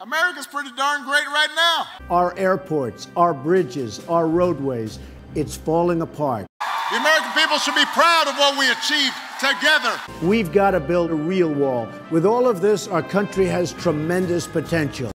America's pretty darn great right now. Our airports, our bridges, our roadways, it's falling apart. The American people should be proud of what we achieved together. We've got to build a real wall. With all of this, our country has tremendous potential.